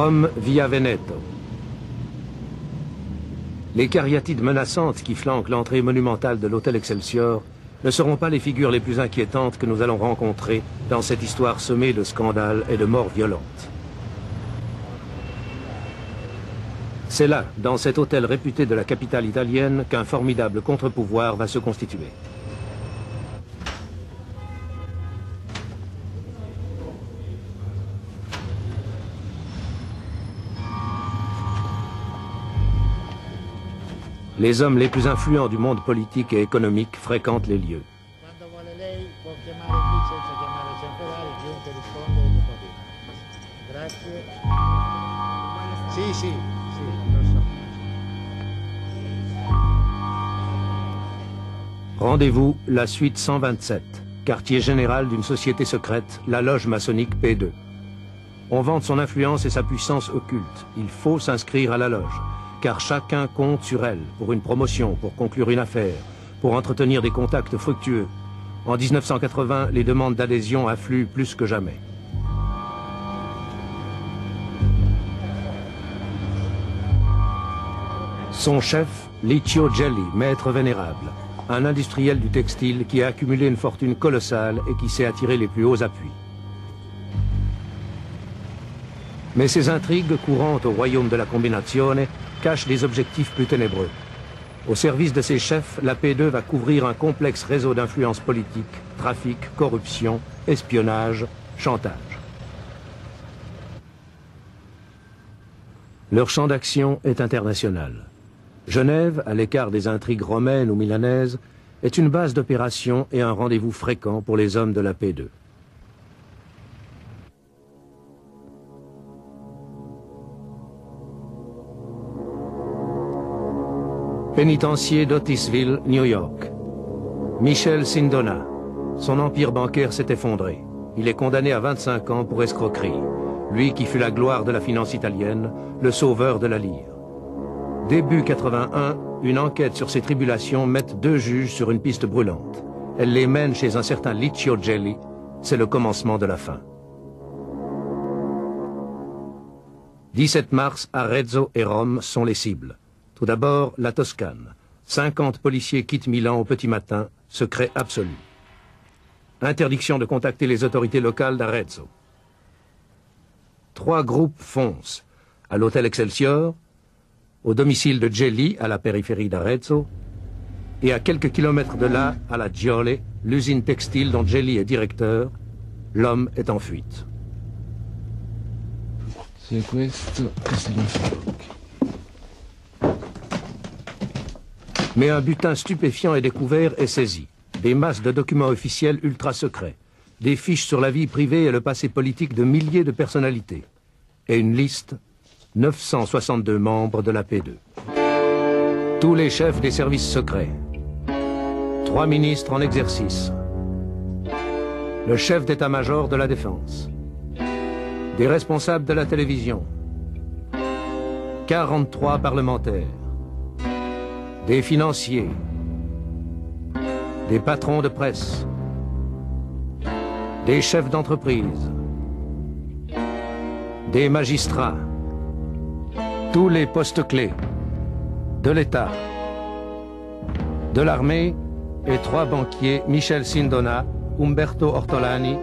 Rome via Veneto. Les cariatides menaçantes qui flanquent l'entrée monumentale de l'hôtel Excelsior ne seront pas les figures les plus inquiétantes que nous allons rencontrer dans cette histoire semée de scandales et de morts violentes. C'est là, dans cet hôtel réputé de la capitale italienne, qu'un formidable contre-pouvoir va se constituer. Les hommes les plus influents du monde politique et économique fréquentent les lieux. Rendez-vous, la suite 127, quartier général d'une société secrète, la loge maçonnique P2. On vante son influence et sa puissance occulte. Il faut s'inscrire à la loge car chacun compte sur elle pour une promotion, pour conclure une affaire, pour entretenir des contacts fructueux. En 1980, les demandes d'adhésion affluent plus que jamais. Son chef, Licio Gelli, maître vénérable, un industriel du textile qui a accumulé une fortune colossale et qui sait attirer les plus hauts appuis. Mais ces intrigues courantes au royaume de la Combinazione cache des objectifs plus ténébreux. Au service de ses chefs, la P2 va couvrir un complexe réseau d'influence politique, trafic, corruption, espionnage, chantage. Leur champ d'action est international. Genève, à l'écart des intrigues romaines ou milanaises, est une base d'opération et un rendez-vous fréquent pour les hommes de la P2. Pénitencier d'Otisville, New York. Michel Sindona. Son empire bancaire s'est effondré. Il est condamné à 25 ans pour escroquerie. Lui qui fut la gloire de la finance italienne, le sauveur de la lyre. Début 81, une enquête sur ses tribulations met deux juges sur une piste brûlante. Elle les mène chez un certain Licio Gelli. C'est le commencement de la fin. 17 mars, Arezzo et Rome sont les cibles. Tout d'abord, la Toscane. 50 policiers quittent Milan au petit matin, secret absolu. Interdiction de contacter les autorités locales d'Arezzo. Trois groupes foncent. À l'hôtel Excelsior, au domicile de Gelli, à la périphérie d'Arezzo, et à quelques kilomètres de là, à la Giole, l'usine textile dont Gelli est directeur, l'homme est en fuite. C'est Mais un butin stupéfiant est découvert et saisi. Des masses de documents officiels ultra secrets. Des fiches sur la vie privée et le passé politique de milliers de personnalités. Et une liste 962 membres de la P2. Tous les chefs des services secrets. Trois ministres en exercice. Le chef d'état-major de la défense. Des responsables de la télévision. 43 parlementaires des financiers, des patrons de presse, des chefs d'entreprise, des magistrats, tous les postes clés. De l'État, de l'armée et trois banquiers, Michel Sindona, Umberto Ortolani,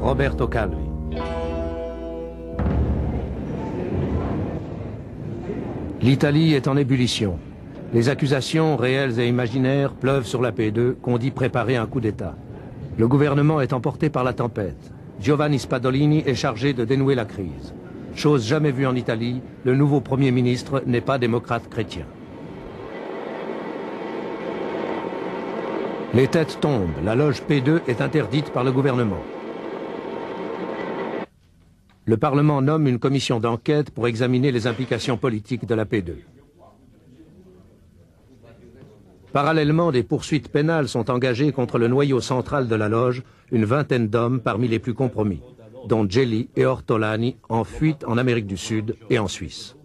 Roberto Calvi. L'Italie est en ébullition. Les accusations réelles et imaginaires pleuvent sur la P2 qu'on dit préparer un coup d'État. Le gouvernement est emporté par la tempête. Giovanni Spadolini est chargé de dénouer la crise. Chose jamais vue en Italie, le nouveau Premier ministre n'est pas démocrate chrétien. Les têtes tombent, la loge P2 est interdite par le gouvernement. Le Parlement nomme une commission d'enquête pour examiner les implications politiques de la P2. Parallèlement, des poursuites pénales sont engagées contre le noyau central de la loge, une vingtaine d'hommes parmi les plus compromis, dont Gelli et Ortolani en fuite en Amérique du Sud et en Suisse.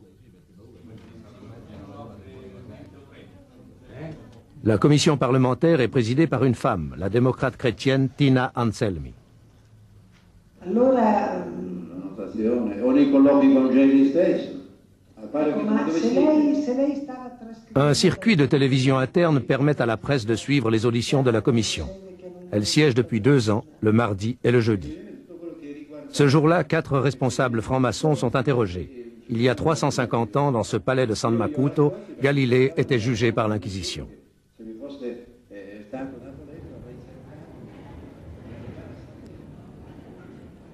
La commission parlementaire est présidée par une femme, la démocrate chrétienne Tina Anselmi. Un circuit de télévision interne permet à la presse de suivre les auditions de la commission. Elle siège depuis deux ans, le mardi et le jeudi. Ce jour-là, quatre responsables francs-maçons sont interrogés. Il y a 350 ans, dans ce palais de San Macuto, Galilée était jugé par l'Inquisition.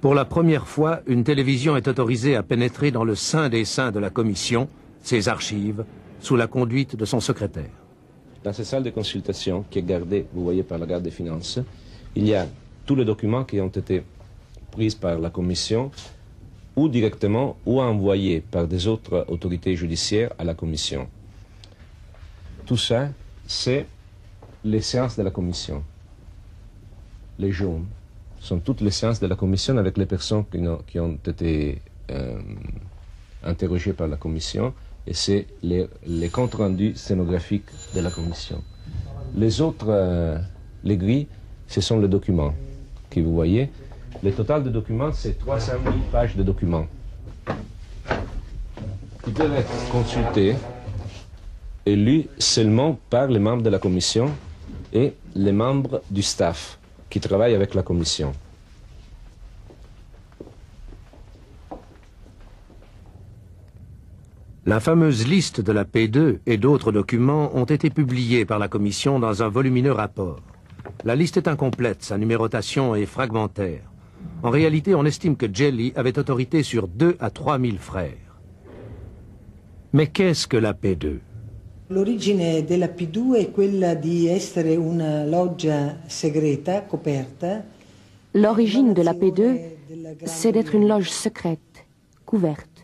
Pour la première fois, une télévision est autorisée à pénétrer dans le sein des saints de la commission, ses archives, sous la conduite de son secrétaire. Dans cette salle de consultation qui est gardée, vous voyez, par la garde des finances, il y a tous les documents qui ont été pris par la commission ou directement ou envoyés par des autres autorités judiciaires à la commission. Tout ça, c'est les séances de la commission. Les jaunes sont toutes les séances de la commission avec les personnes qui, ont, été euh, interrogées par la commission et c'est les, comptes rendus scénographiques de la commission. Les autres, euh, les grilles, ce sont les documents que vous voyez. Le total de documents, c'est 300 000 pages de documents qui peuvent être consultés et lus seulement par les membres de la commission et les membres du staff qui travaillent avec la commission. La fameuse liste de la P2 et d'autres documents ont été publiés par la Commission dans un volumineux rapport. La liste est incomplète, sa numérotation est fragmentaire. En réalité, on estime que Jelly avait autorité sur 2 à 3 000 frères. Mais qu'est-ce que la P2 L'origine della P2 è quella di essere una loggia segreta, coperta. L'origine de la P2, c'est d'être une loge secrète, couverte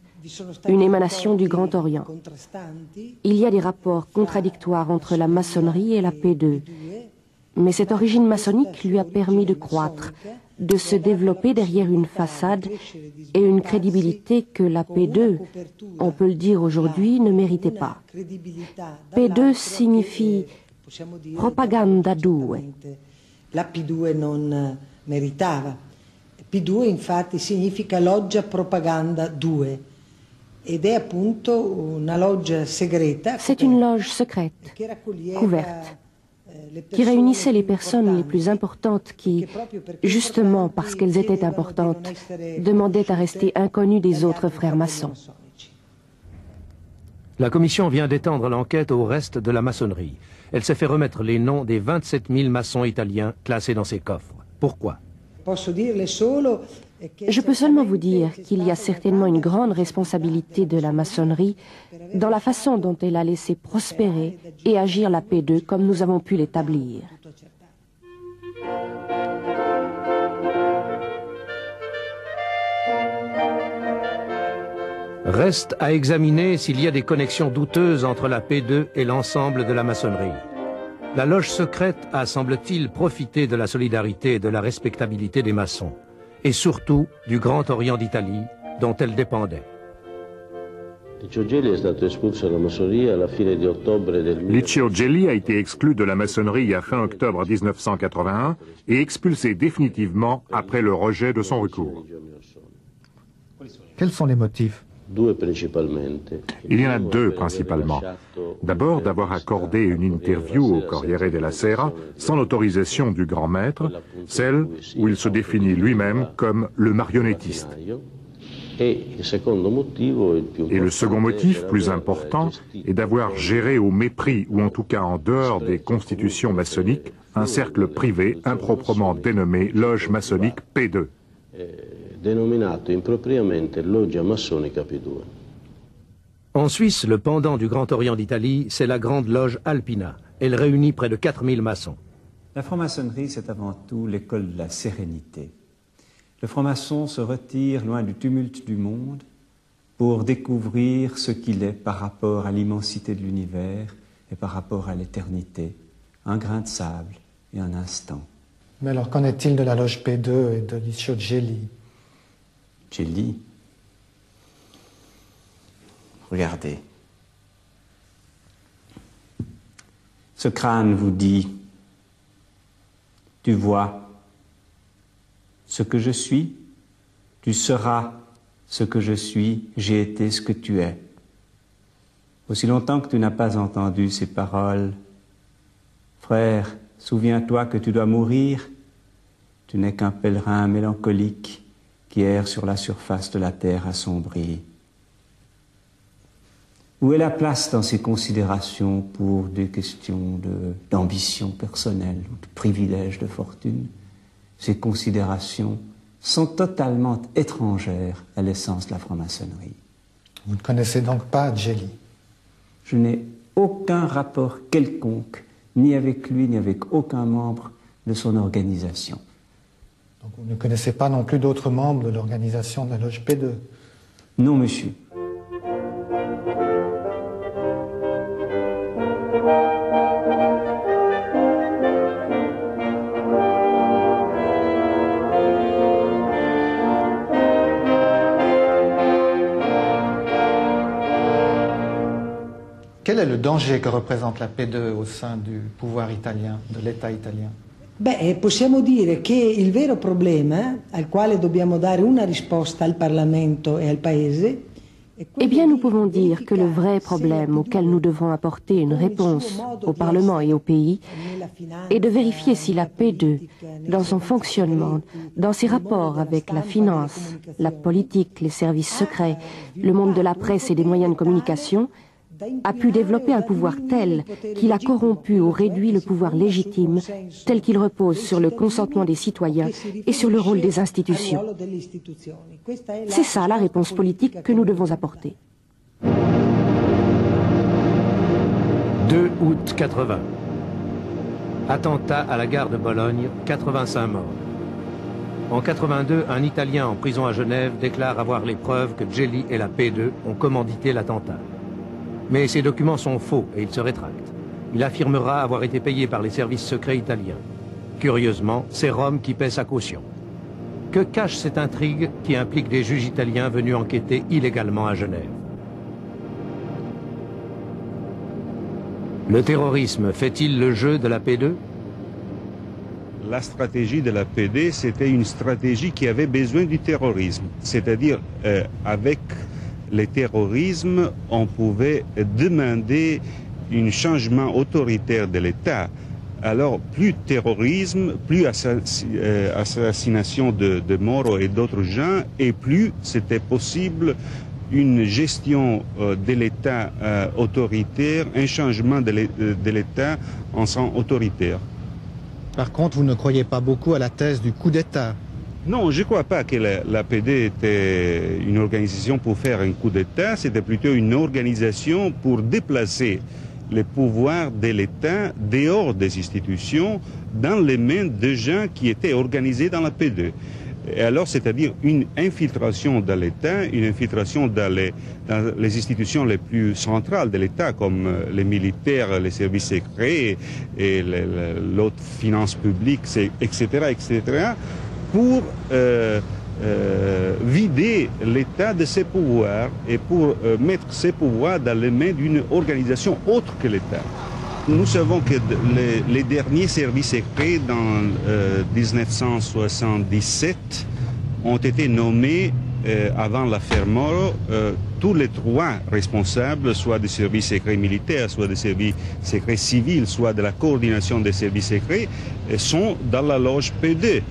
une émanation du Grand Orient. Il y a des rapports contradictoires entre la maçonnerie et la P2, mais cette origine maçonnique lui a permis de croître, de se développer derrière une façade et une crédibilité que la P2, on peut le dire aujourd'hui, ne méritait pas. P2 signifie propaganda due. La P2 non meritava. P2 infatti significa loggia propaganda 2. C'est une loge secrète, couverte, qui réunissait les personnes les plus importantes qui, justement parce qu'elles étaient importantes, demandaient à rester inconnues des autres frères maçons. La commission vient d'étendre l'enquête au reste de la maçonnerie. Elle s'est fait remettre les noms des 27 000 maçons italiens classés dans ses coffres. Pourquoi? Je peux seulement vous dire qu'il y a certainement une grande responsabilité de la maçonnerie dans la façon dont elle a laissé prospérer et agir la P2 comme nous avons pu l'établir. Reste à examiner s'il y a des connexions douteuses entre la P2 et l'ensemble de la maçonnerie. La loge secrète a, semble-t-il, profité de la solidarité et de la respectabilité des maçons et surtout du Grand Orient d'Italie dont elle dépendait. Liccio Gelli a été exclu de la maçonnerie à fin octobre 1981 et expulsé définitivement après le rejet de son recours. Quels sont les motifs? Il y en a deux principalement. D'abord, d'avoir accordé une interview au Corriere della Sera sans l'autorisation du grand maître, celle où il se définit lui-même comme le marionnettiste. Et le second motif, plus important, est d'avoir géré au mépris, ou en tout cas en dehors des constitutions maçonniques, un cercle privé improprement dénommé Loge maçonnique P2 dénominato impropriamente Loggia Massonica P2. En Suisse, le pendant du Grand Orient d'Italie, c'est la Grande Loge Alpina. Elle réunit près de 4000 maçons. La franc-maçonnerie, c'est avant tout l'école de la sérénité. Le franc-maçon se retire loin du tumulte du monde pour découvrir ce qu'il est par rapport à l'immensité de l'univers et par rapport à l'éternité, un grain de sable et un instant. Mais alors qu'en est-il de la loge P2 et de Licio Gelli j'ai dit, regardez, ce crâne vous dit, tu vois ce que je suis, tu seras Ce que je suis, j'ai été ce que tu es. Aussi longtemps que tu n'as pas entendu ces paroles, frère, souviens-toi que tu dois mourir, tu n'es qu'un pèlerin mélancolique qui erre sur la surface de la terre assombrie. Où est la place dans ces considérations pour des questions d'ambition personnelle ou de privilège de fortune? Ces considérations sont totalement étrangères à l'essence de la franc-maçonnerie. Vous ne connaissez donc pas Jelly? Je n'ai aucun rapport quelconque, ni avec lui, ni avec aucun membre de son organisation. Donc vous ne connaissez pas non plus d'autres membres de l'organisation de la loge P2 Non, monsieur. Quel est le danger que représente la P2 au sein du pouvoir italien, de l'État italien? Beh, possiamo dire che il vero problema al quale dobbiamo dare una risposta al Parlamento e al Paese eh bien, nous pouvons dire que le vrai problème auquel nous devons apporter une réponse au Parlement et au pays est de vérifier si la P2, dans son fonctionnement, dans ses rapports avec la finance, la politique, les services secrets, le monde de la presse et des moyens de communication, a pu développer un pouvoir tel qu'il a corrompu ou réduit le pouvoir légitime, tel qu'il repose sur le consentement des citoyens et sur le rôle des institutions. C'est ça la réponse politique que nous devons apporter. 2 août 80. Attentat à la gare de Bologne, 85 morts. En 82, un Italien en prison à Genève déclare avoir les preuves que Gelli et la P2 ont commandité l'attentat. Mais ces documents sont faux et il se rétracte. Il affirmera avoir été payé par les services secrets italiens. Curieusement, c'est Rome qui paie sa caution. Que cache cette intrigue qui implique des juges italiens venus enquêter illégalement à Genève? Le terrorisme fait-il le jeu de la P2 La stratégie de la PD, c'était une stratégie qui avait besoin du terrorisme, c'est-à-dire euh, avec le terrorisme, on pouvait demander un changement autoritaire de l'État. Alors, plus terrorisme, plus euh, de Moro et d'autres gens, et plus c'était possible une gestion euh, de l'État euh, autoritaire, un changement de l'État en sens autoritaire. Par contre, vous ne croyez pas beaucoup à la thèse du coup d'État non, je ne crois pas que la, PD était une organisation pour faire un coup d'État, c'était plutôt une organisation pour déplacer les pouvoirs de l'État dehors des institutions dans les mains de gens qui étaient organisés dans la PD. Et alors, c'est-à-dire une infiltration dans l'État, une infiltration dans les, dans les, institutions les plus centrales de l'État, comme les militaires, les services secrets et l'autre finance publique, etc., etc., pour euh, euh, vider l'État de ses pouvoirs et pour euh, mettre ses pouvoirs dans les mains d'une organisation autre que l'État. Nous savons que les, les derniers services secrets dans 1977 ont été nommés avant l'affaire Moro, tous les trois responsables, soit des services secrets militaires, soit des services secrets civils, soit de la coordination des services secrets, sont dans la loge P2.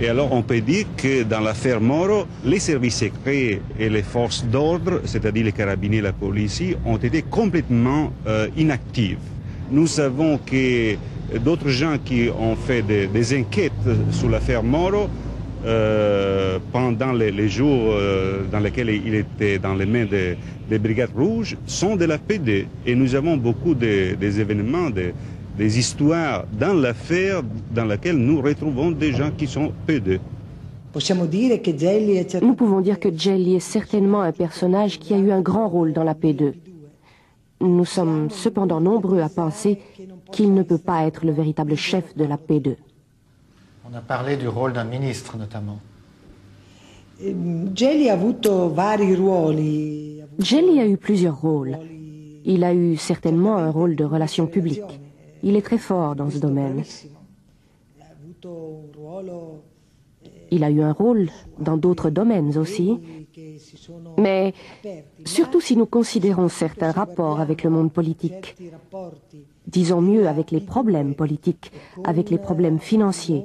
Et alors on peut dire que dans l'affaire Moro, les services secrets et les forces d'ordre, c'est-à-dire les carabiniers et la police, ont été complètement euh, inactives. Nous savons que d'autres gens qui ont fait des, enquêtes sur l'affaire Moro, euh, pendant les, jours euh, dans lesquels il était dans les mains des, brigades rouges, sont de la PD. Et nous avons beaucoup de, des événements, de, des histoires dans l'affaire dans laquelle nous retrouvons des gens qui sont P2. Nous pouvons dire que Jelly est certainement un personnage qui a eu un grand rôle dans la P2. Nous sommes cependant nombreux à penser qu'il ne peut pas être le véritable chef de la P2. On a parlé du rôle d'un ministre notamment. Jelly a Jelly a eu plusieurs rôles. Il a eu certainement un rôle de relations publiques. Il est très fort dans ce domaine. Il a eu un rôle dans d'autres domaines aussi. Mais surtout si nous considérons certains rapports avec le monde politique, disons mieux avec les problèmes politiques, avec les problèmes financiers,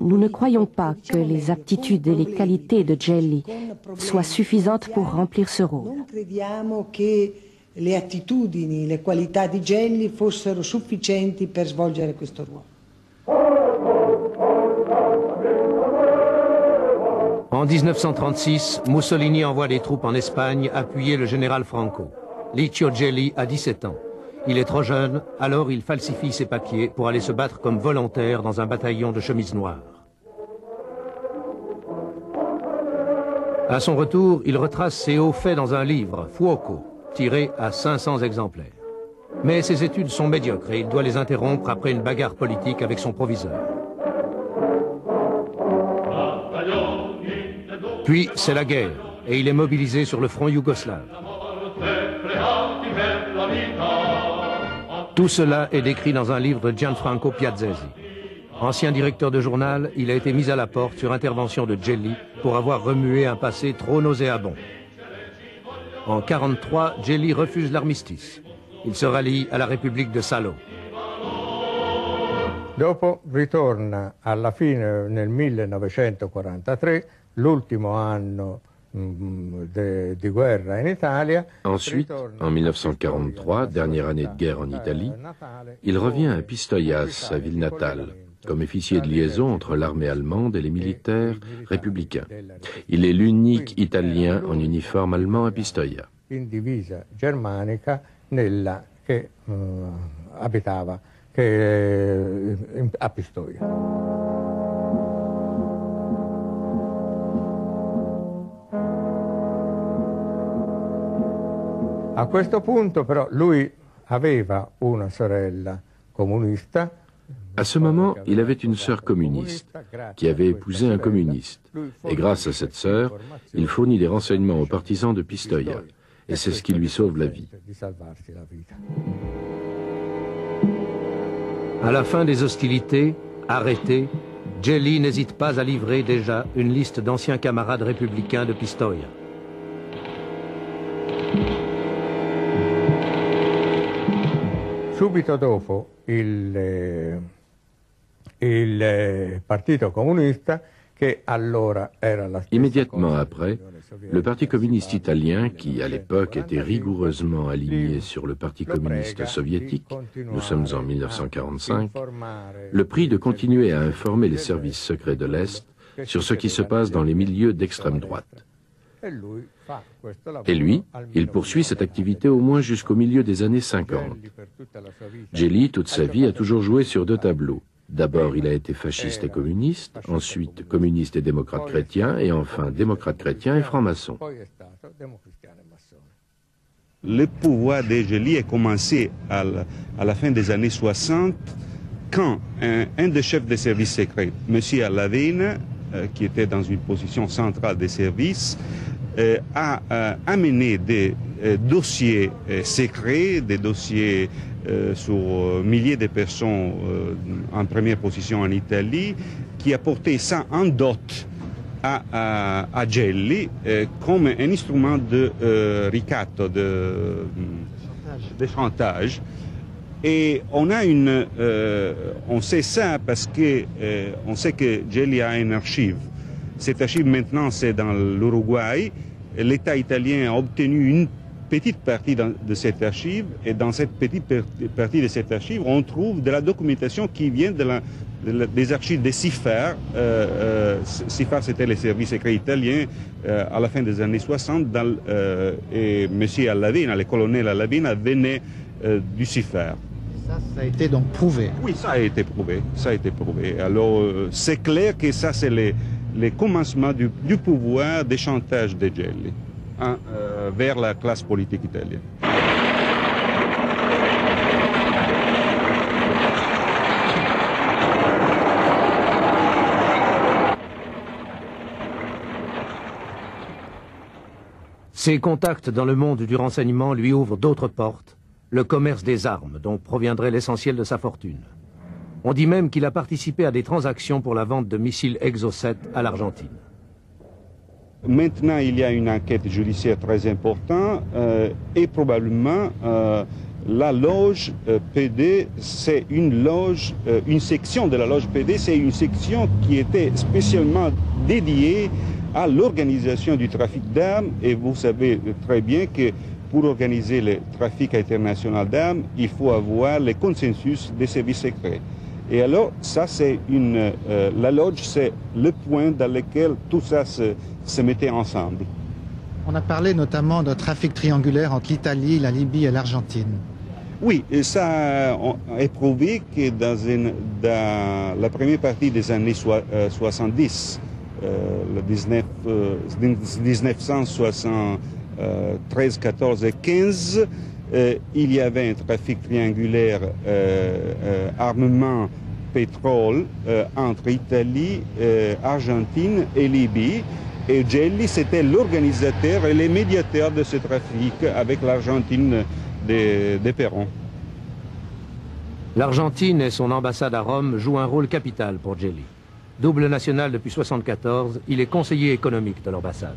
nous ne croyons pas que les aptitudes et les qualités de Jelly soient suffisantes pour remplir ce rôle. Le attitudini, le qualità di Gelli fossero sufficienti per svolgere questo ruolo. En 1936, Mussolini envoie des troupes en Espagne appuyer le général Franco. Licio Gelli a 17 ans. Il est trop jeune, alors il falsifie ses papiers pour aller se battre comme volontaire dans un bataillon de chemises noires. À son retour, il retrace ses hauts faits dans un livre, Fuoco, tiré à 500 exemplaires. Mais ses études sont médiocres et il doit les interrompre après une bagarre politique avec son proviseur. Puis, c'est la guerre, et il est mobilisé sur le front yougoslave. Tout cela est décrit dans un livre de Gianfranco Piazzesi. Ancien directeur de journal, il a été mis à la porte sur intervention de Gelli pour avoir remué un passé trop nauséabond. En 1943, Gelli refuse l'armistice. Il se rallie à la République de Salo. Dopo ritorna alla fine nel 1943 l'ultimo anno mm, de, di guerra in Italia. Ensuite, en 1943, dernière année de guerre en Italie, il revient à Pistoia, sa ville natale, comme officier de liaison entre l'armée allemande et les militaires républicains. Il est l'unique Italien en uniforme allemand à Pistoia. A questo punto però lui aveva una sorella comunista. À ce moment, il avait une sœur communiste qui avait épousé un communiste. Et grâce à cette sœur, il fournit des renseignements aux partisans de Pistoia. Et c'est ce qui lui sauve la vie. À la fin des hostilités, arrêté, Jelly n'hésite pas à livrer déjà une liste d'anciens camarades républicains de Pistoia. Subito dopo il, Immédiatement après, le Parti communiste italien, qui à l'époque était rigoureusement aligné sur le Parti communiste soviétique, nous sommes en 1945, le prie de continuer à informer les services secrets de l'Est sur ce qui se passe dans les milieux d'extrême droite. Et lui, il poursuit cette activité au moins jusqu'au milieu des années 50. Gelli, toute sa vie, a toujours joué sur deux tableaux. D'abord, il a été fasciste et communiste, ensuite communiste et démocrate chrétien, et enfin démocrate chrétien et franc-maçon. Le pouvoir de Gelli a commencé à la, à la, fin des années 60 quand un, un des chefs des services secrets, M. Alavena, euh, qui était dans une position centrale des services, euh, a euh, amené des euh, dossiers euh, secrets, des dossiers euh, sur milliers de personnes en première position en Italie, qui a porté ça en dot à, à, à Gelli comme un instrument de ricatto, de, de chantage. Et on a une, on sait ça parce que on sait que Gelli a une archive cette archive maintenant, c'est dans l'Uruguay. L'État italien a obtenu une petite partie de cette archive et dans cette petite partie de cette archive, on trouve de la documentation qui vient de la, de la, des archives des CIFAR. Euh, euh, CIFAR, c'était les services secrets italiens euh, à la fin des années 60 dans, euh, et M. Allavina, le colonel Allavina, venait du CIFAR. Ça, ça a été donc prouvé Oui, ça a été prouvé. Ça a été prouvé. Alors, c'est clair que ça, c'est les le commencement du, du pouvoir des chantages de Gelli euh, vers la classe politique italienne. Ses contacts dans le monde du renseignement lui ouvrent d'autres portes, le commerce des armes dont proviendrait l'essentiel de sa fortune. On dit même qu'il a participé à des transactions pour la vente de missiles Exocet à l'Argentine. Maintenant, il y a une enquête judiciaire très importante euh, et probablement euh, la loge euh, PD, c'est une loge, une section de la loge PD, c'est une section qui était spécialement dédiée à l'organisation du trafic d'armes et vous savez très bien que pour organiser le trafic international d'armes, il faut avoir le consensus des services secrets. Et alors, ça, c'est une. la loge, c'est le point dans lequel tout ça se, se mettaient ensemble. On a parlé notamment d'un trafic triangulaire entre l'Italie, la Libye et l'Argentine. Oui, et ça est prouvé que dans, une, dans, la première partie des années 70, euh, le 19, 1973, 14 et 15, euh, il y avait un trafic triangulaire euh, armement pétrole entre Italie, Argentine et Libye. Et Gelli, c'était l'organisateur et le médiateur de ce trafic avec l'Argentine des, des Perron. L'Argentine et son ambassade à Rome jouent un rôle capital pour Gelli. Double national depuis 1974, il est conseiller économique de l'ambassade.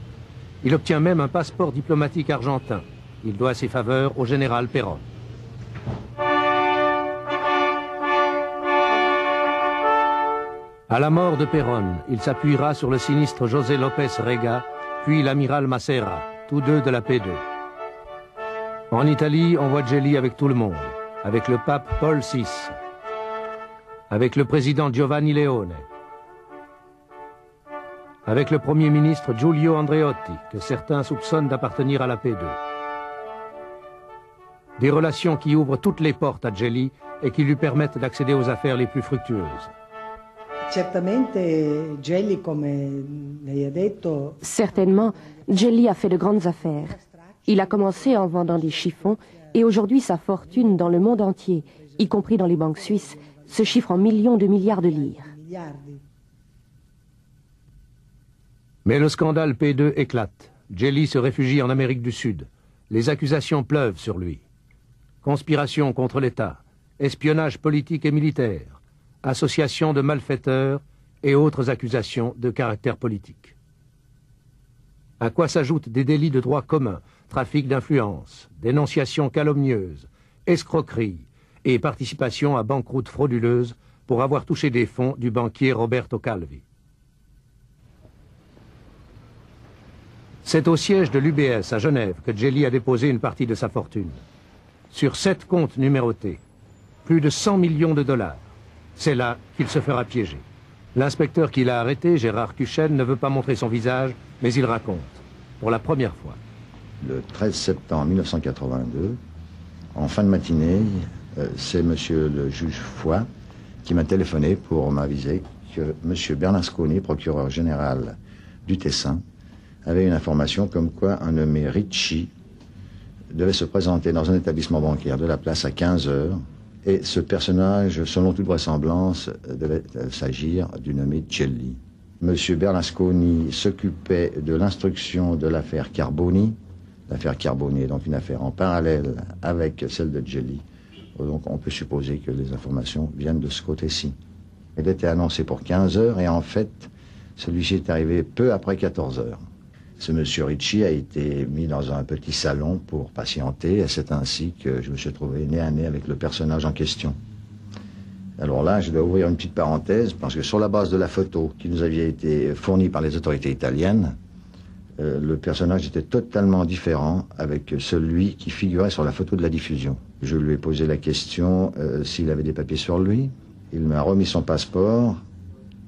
Il obtient même un passeport diplomatique argentin. Il doit ses faveurs au général Perron. À la mort de Perón, il s'appuiera sur le sinistre José López Rega, puis l'amiral Macera, tous deux de la P2. En Italie, on voit Gelli avec tout le monde, avec le pape Paul VI, avec le président Giovanni Leone, avec le premier ministre Giulio Andreotti, que certains soupçonnent d'appartenir à la P2. Des relations qui ouvrent toutes les portes à Gelli et qui lui permettent d'accéder aux affaires les plus fructueuses. Certainement, Gelli a fait de grandes affaires. Il a commencé en vendant des chiffons et aujourd'hui sa fortune dans le monde entier, y compris dans les banques suisses, se chiffre en millions de milliards de lire. Mais le scandale P2 éclate. Jelly se réfugie en Amérique du Sud. Les accusations pleuvent sur lui. Conspiration contre l'État, espionnage politique et militaire, association de malfaiteurs et autres accusations de caractère politique. À quoi s'ajoutent des délits de droit commun, trafic d'influence, dénonciation calomnieuse, escroquerie et participation à banqueroute frauduleuse pour avoir touché des fonds du banquier Roberto Calvi. C'est au siège de l'UBS à Genève que Jelly a déposé une partie de sa fortune. Sur sept comptes numérotés, plus de 100 millions de dollars. C'est là qu'il se fera piéger. L'inspecteur qui l'a arrêté, Gérard Cuchen, ne veut pas montrer son visage, mais il raconte, pour la première fois. Le 13 septembre 1982, en fin de matinée, euh, c'est monsieur le juge Foy qui m'a téléphoné pour m'aviser que monsieur Bernasconi, procureur général du Tessin, avait une information comme quoi un nommé Ricci devait se présenter dans un établissement bancaire de la place à 15 heures et ce personnage, selon toute vraisemblance, devait s'agir du nommé Celli. Monsieur Berlusconi s'occupait de l'instruction de l'affaire Carboni. L'affaire Carboni est donc une affaire en parallèle avec celle de Gelli. Donc on peut supposer que les informations viennent de ce côté-ci. Elle était annoncée pour 15 heures et en fait, celui-ci est arrivé peu après 14 heures. Ce monsieur Ricci a été mis dans un petit salon pour patienter et c'est ainsi que je me suis trouvé nez à nez avec le personnage en question. Alors là, je dois ouvrir une petite parenthèse parce que sur la base de la photo qui nous avait été fournie par les autorités italiennes, euh, le personnage était totalement différent avec celui qui figurait sur la photo de la diffusion. Je lui ai posé la question euh, s'il avait des papiers sur lui. Il m'a remis son passeport.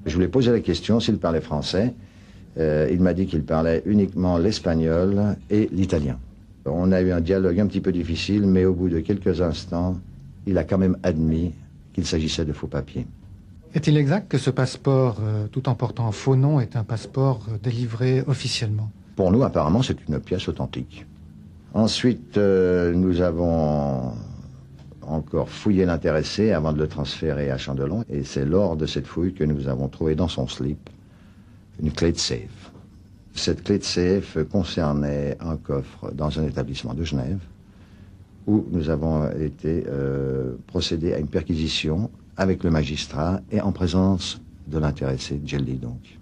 Je lui ai posé la question s'il parlait français. Euh, il m'a dit qu'il parlait uniquement l'espagnol et l'italien. On a eu un dialogue un petit peu difficile, mais au bout de quelques instants, il a quand même admis qu'il s'agissait de faux papiers. Est-il exact que ce passeport, euh, tout en portant un faux nom, est un passeport euh, délivré officiellement? Pour nous, apparemment, c'est une pièce authentique. Ensuite, nous avons encore fouillé l'intéressé avant de le transférer à Chandelon, et c'est lors de cette fouille que nous avons trouvé dans son slip une clé de safe. Cette clé de safe concernait un coffre dans un établissement de Genève où nous avons été euh, procédés à une perquisition avec le magistrat et en présence de l'intéressé, Jelly donc.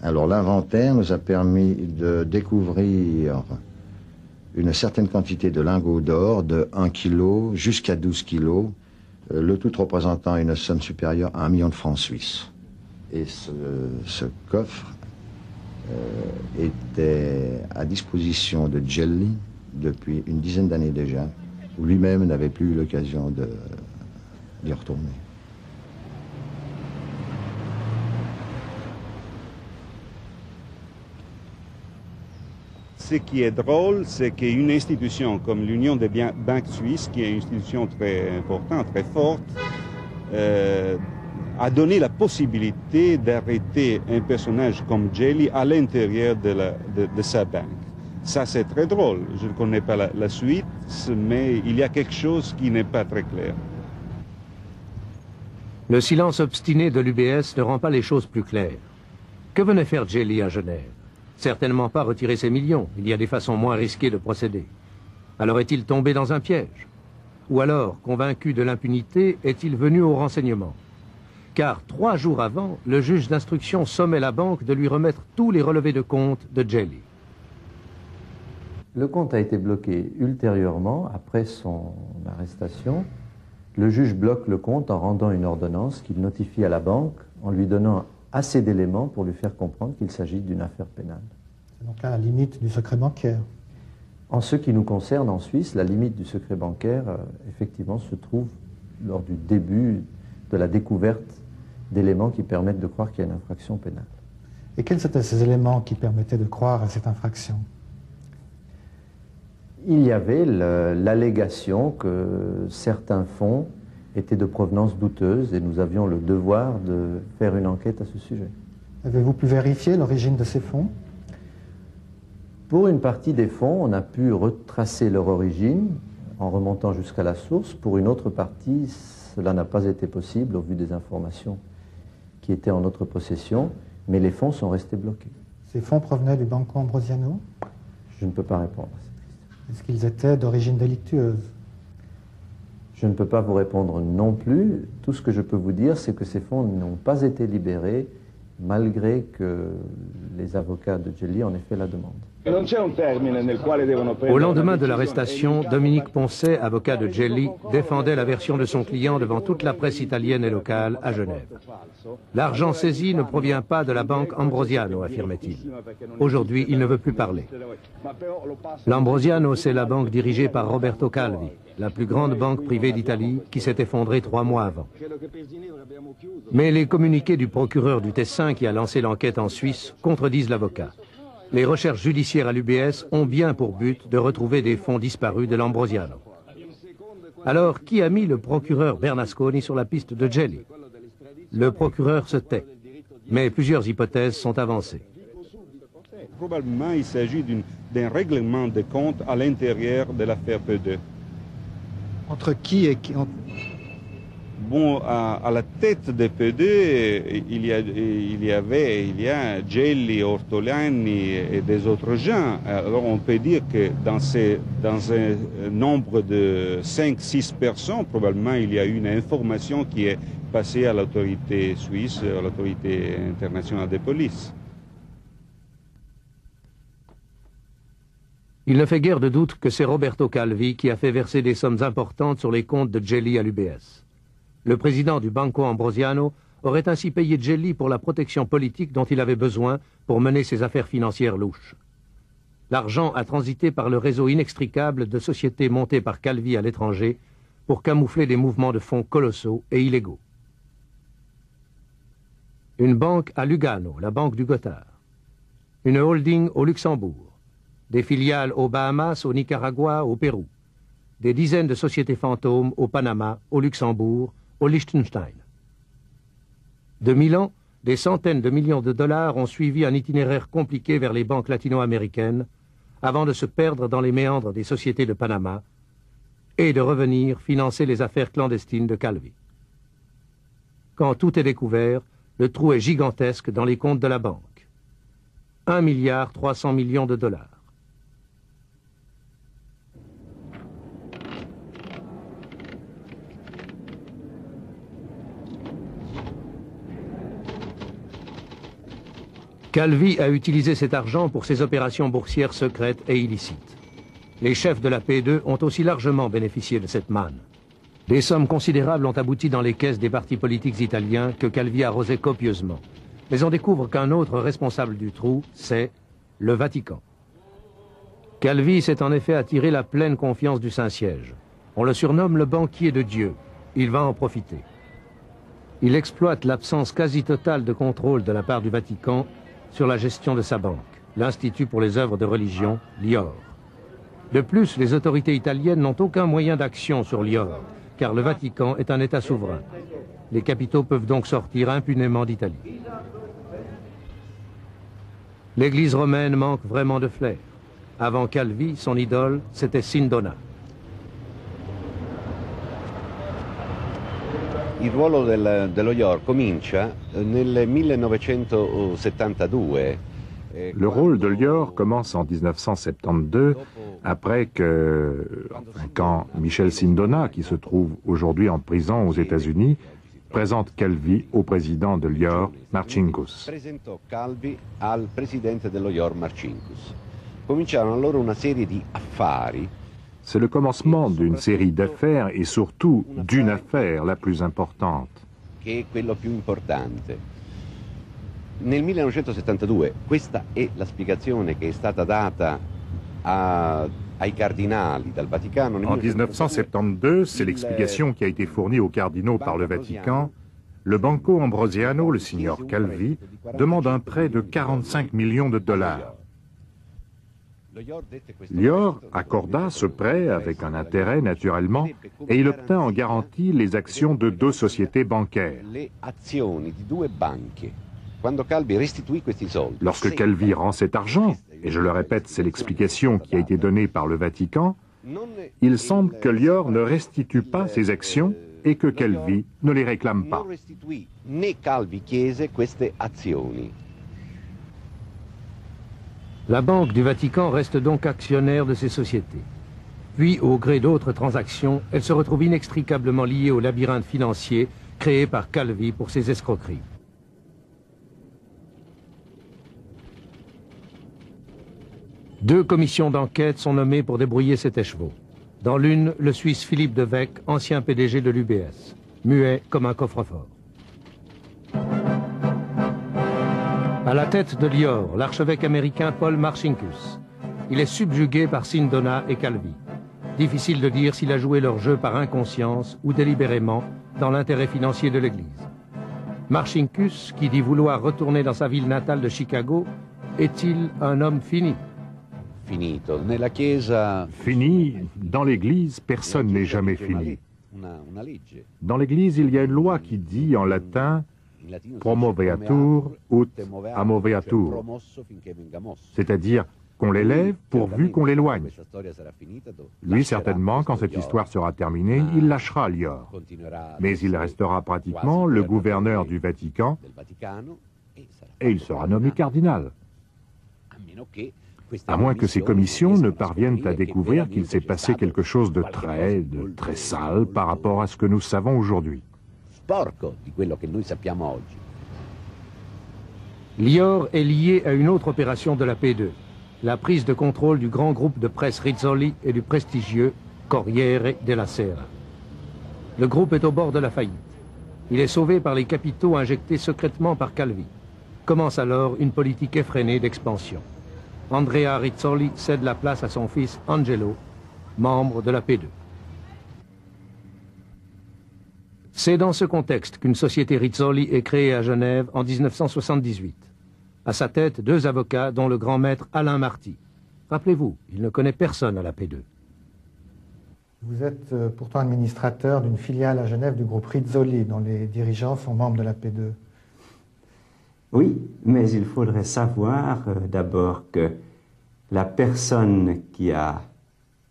Alors l'inventaire nous a permis de découvrir une certaine quantité de lingots d'or de 1 kg jusqu'à 12 kg, euh, le tout représentant une somme supérieure à un million de francs suisses. Et ce, coffre euh, était à disposition de Jelly depuis une dizaine d'années déjà, où lui-même n'avait plus eu l'occasion d'y retourner. ce qui est drôle, c'est qu'une institution comme l'Union des banques suisses, qui est une institution très importante, très forte, euh, a donné la possibilité d'arrêter un personnage comme Jelly à l'intérieur de, sa banque. Ça, c'est très drôle. Je ne connais pas la, suite, mais il y a quelque chose qui n'est pas très clair. Le silence obstiné de l'UBS ne rend pas les choses plus claires. Que venait faire Jelly à Genève? Certainement pas retirer ses millions. Il y a des façons moins risquées de procéder. Alors est-il tombé dans un piège? Ou alors, convaincu de l'impunité, est-il venu au renseignement? Car trois jours avant, le juge d'instruction sommait la banque de lui remettre tous les relevés de compte de Jelly. Le compte a été bloqué ultérieurement, après son arrestation. Le juge bloque le compte en rendant une ordonnance qu'il notifie à la banque en lui donnant assez d'éléments pour lui faire comprendre qu'il s'agit d'une affaire pénale. C'est donc là la limite du secret bancaire. En ce qui nous concerne en Suisse, la limite du secret bancaire, euh, effectivement, se trouve lors du début de la découverte d'éléments qui permettent de croire qu'il y a une infraction pénale. Et quels étaient ces éléments qui permettaient de croire à cette infraction? Il y avait l'allégation que certains fonds était de provenance douteuse et nous avions le devoir de faire une enquête à ce sujet. Avez-vous pu vérifier l'origine de ces fonds? Pour une partie des fonds, on a pu retracer leur origine en remontant jusqu'à la source. Pour une autre partie, cela n'a pas été possible au vu des informations qui étaient en notre possession, mais les fonds sont restés bloqués. Ces fonds provenaient du Banco Ambrosiano? Je ne peux pas répondre à cette question. Est-ce qu'ils étaient d'origine délictueuse? Je ne peux pas vous répondre non plus. Tout ce que je peux vous dire, c'est que ces fonds n'ont pas été libérés malgré que les avocats de Jelly en aient fait la demande. Au lendemain de l'arrestation, Dominique Poncet, avocat de Jelly, défendait la version de son client devant toute la presse italienne et locale à Genève. L'argent saisi ne provient pas de la banque Ambrosiano, affirmait-il. Aujourd'hui, il ne veut plus parler. L'Ambrosiano, c'est la banque dirigée par Roberto Calvi, la plus grande banque privée d'Italie qui s'est effondrée trois mois avant. Mais les communiqués du procureur du Tessin qui a lancé l'enquête en Suisse contredisent l'avocat les recherches judiciaires à l'UBS ont bien pour but de retrouver des fonds disparus de l'Ambrosiano. Alors, qui a mis le procureur Bernasconi sur la piste de Jelly Le procureur se tait, mais plusieurs hypothèses sont avancées. Probablement, il s'agit d'un règlement de compte à l'intérieur de l'affaire P2. Entre qui et qui Bon, à, la tête de PD, il y, il y avait, il y a Gelli, Ortolani et des autres gens. Alors on peut dire que dans, ces, dans un nombre de 5-6 personnes, probablement il y a une information qui est passée à l'autorité suisse, à l'autorité internationale de police. Il ne fait guère de doute que c'est Roberto Calvi qui a fait verser des sommes importantes sur les comptes de Jelly à l'UBS. Le président du Banco Ambrosiano aurait ainsi payé Jelly pour la protection politique dont il avait besoin pour mener ses affaires financières louches. L'argent a transité par le réseau inextricable de sociétés montées par Calvi à l'étranger pour camoufler des mouvements de fonds colossaux et illégaux. Une banque à Lugano, la banque du Gothard. Une holding au Luxembourg. Des filiales aux Bahamas, au Nicaragua, au Pérou. Des dizaines de sociétés fantômes au Panama, au Luxembourg, au Liechtenstein. De Milan, des centaines de millions de dollars ont suivi un itinéraire compliqué vers les banques latino-américaines avant de se perdre dans les méandres des sociétés de Panama et de revenir financer les affaires clandestines de Calvi. Quand tout est découvert, le trou est gigantesque dans les comptes de la banque. 1 milliard 300 millions de dollars. Calvi a utilisé cet argent pour ses opérations boursières secrètes et illicites. Les chefs de la P2 ont aussi largement bénéficié de cette manne. Des sommes considérables ont abouti dans les caisses des partis politiques italiens que Calvi arrosait copieusement. Mais on découvre qu'un autre responsable du trou, c'est le Vatican. Calvi s'est en effet attiré la pleine confiance du Saint-Siège. On le surnomme le banquier de Dieu. Il va en profiter. Il exploite l'absence quasi totale de contrôle de la part du Vatican sur la gestion de sa banque, l'Institut pour les œuvres de religion, l'IOR. De plus, les autorités italiennes n'ont aucun moyen d'action sur l'IOR, car le Vatican est un État souverain. Les capitaux peuvent donc sortir impunément d'Italie. L'Église romaine manque vraiment de flair. Avant Calvi, son idole, c'était Sindona. Il ruolo del, dello IOR comincia nel 1972. Eh, Le rôle de Lior commence en 1972, après que, quand Michel Sindona, qui se trouve aujourd'hui en prison aux États-Unis, présente Calvi au président de Lior, Marcinkus. Calvi al presidente dello IOR Marcinkus. Cominciarono allora una serie di affari C'est le commencement d'une série d'affaires et surtout d'une affaire la plus importante. che è quello più importante. Nel 1972, questa è la spiegazione che è stata data a- ai cardinali dal Vaticano. Nel En 1972, c'est l'explication qui a été fournie aux cardinaux par le Vatican. Le Banco Ambrosiano, le signor Calvi, demande un prêt de 45 millions de dollars. Lior accorda ce prêt avec un intérêt naturellement et il obtint en garantie les actions de deux sociétés bancaires. Lorsque Calvi rend cet argent, et je le répète, c'est l'explication qui a été donnée par le Vatican, il semble que Lior ne restitue pas ses actions et que Calvi ne les réclame pas. La Banque du Vatican reste donc actionnaire de ces sociétés. Puis, au gré d'autres transactions, elle se retrouve inextricablement liée au labyrinthe financier créé par Calvi pour ses escroqueries. Deux commissions d'enquête sont nommées pour débrouiller cet écheveau. Dans l'une, le Suisse Philippe Devec, ancien PDG de l'UBS, muet comme un coffre-fort. À la tête de Lior, l'archevêque américain Paul Marcinkus. Il est subjugué par Sindona et Calvi. Difficile de dire s'il a joué leur jeu par inconscience ou délibérément dans l'intérêt financier de l'Église. Marcinkus, qui dit vouloir retourner dans sa ville natale de Chicago, est-il un homme fini? Finito. Nella Chiesa Fini, dans l'Église, personne n'est jamais fini. Dans l'Église, il y a une loi qui dit en latin promoveatur ut amoveatur, c'est-à-dire qu'on l'élève pourvu qu'on l'éloigne. Lui, certainement, quand cette histoire sera terminée, il lâchera Lior. Mais il restera pratiquement le gouverneur du Vatican e et il sera nommé cardinal. À moins que ces commissions ne parviennent à découvrir qu'il s'est passé quelque chose de très, de très sale par rapport à ce que nous savons aujourd'hui. Lior est lié à une autre opération de la P2, la prise de contrôle du grand groupe de presse Rizzoli et du prestigieux Corriere della Sera. Le groupe est au bord de la faillite. Il est sauvé par les capitaux injectés secrètement par Calvi. Commence alors une politique effrénée d'expansion. Andrea Rizzoli cède la place à son fils Angelo, membre de la P2. C'est dans ce contexte qu'une société Rizzoli est créée à Genève en 1978. À sa tête, deux avocats, dont le grand maître Alain Marty. Rappelez-vous, il ne connaît personne à la P2. Vous êtes euh, pourtant administrateur d'une filiale à Genève du groupe Rizzoli, dont les dirigeants sont membres de la P2. Oui, mais il faudrait savoir euh, d'abord que la personne qui, a,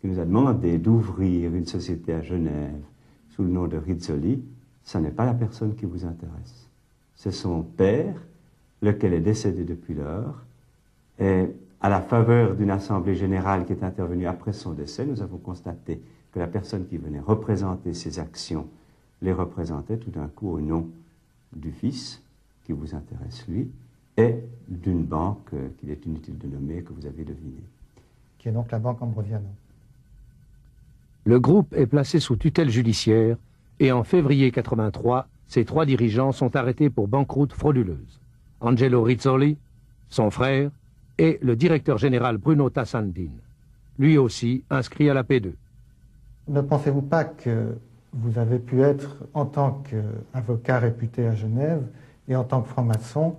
qui nous a demandé d'ouvrir une société à Genève sous le nom de Rizzoli, ce n'est pas la personne qui vous intéresse. C'est son père, lequel est décédé depuis lors. Et à la faveur d'une assemblée générale qui est intervenue après son décès, nous avons constaté que la personne qui venait représenter ses actions les représentait tout d'un coup au nom du fils qui vous intéresse lui, et d'une banque qu'il est inutile de nommer, que vous avez deviné. Qui est donc la banque Ambrosiano. Le groupe est placé sous tutelle judiciaire et en février 83, ses trois dirigeants sont arrêtés pour banqueroute frauduleuse. Angelo Rizzoli, son frère, et le directeur général Bruno Tassandin, lui aussi inscrit à la P2. Ne pensez-vous pas que vous avez pu être, en tant qu'avocat réputé à Genève et en tant que franc-maçon,